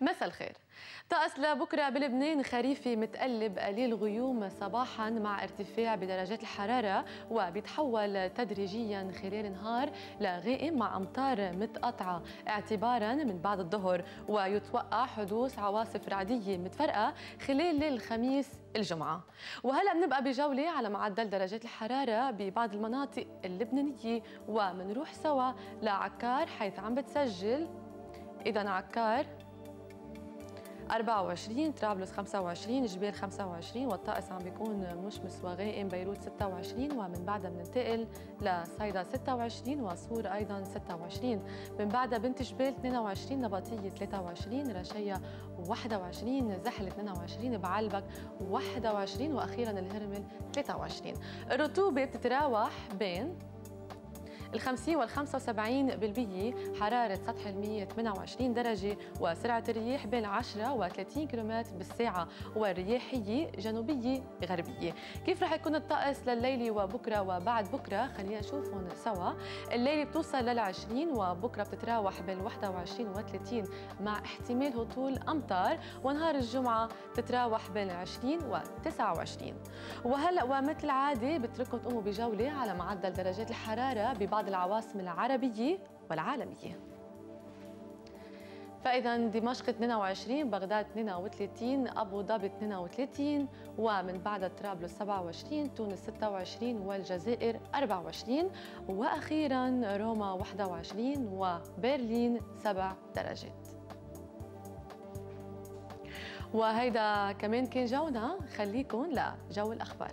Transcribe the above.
مساء الخير. طقس لبكرة بلبنان خريفي متقلب قليل غيوم صباحا مع ارتفاع بدرجات الحرارة وبيتحول تدريجيا خلال النهار لغائم مع أمطار متقطعة. اعتبارا من بعد الظهر ويتوقع حدوث عواصف رعدية متفرقة خلال الخميس الجمعة. وهلأ بنبقى بجولة على معدل درجات الحرارة ببعض المناطق اللبنانية ومنروح سوا لعكار حيث عم بتسجل. إذا عكار. 24 طرابلس 25 جبال 25 والطقس عم بيكون مشمس وغائم بيروت 26 ومن بعدها بننتقل لصيدا 26 وصور أيضا 26 من بعدها بنت جبال 22 نبطية 23 رشيا 21 زحل 22 بعلبك 21 وأخيرا الهرمل 23 الرطوبة بتتراوح بين ال 50 وال 75 بالمية حرارة سطح المية 28 درجة وسرعة الرياح بين 10 و 30 كم بالساعة والرياحية جنوبية غربية. كيف رح يكون الطقس لليلة وبكرة وبعد بكرة؟ خلينا نشوفهم سوا. الليلة بتوصل لل 20 وبكرة بتتراوح بين 21 و 30 مع احتمال هطول أمطار ونهار الجمعة بتتراوح بين 20 و 29 وهلأ ومثل العادة بترككم تقوموا بجولة على معدل درجات الحرارة ببعض بعض العواصم العربية والعالمية. فإذا دمشق 22 بغداد 32 أبو ظبي 32 ومن بعد طرابلس 27 تونس 26 والجزائر 24 وأخيرا روما 21 وبرلين 7 درجات. وهيدا كمان كان جونا خليكن لجو الأخبار.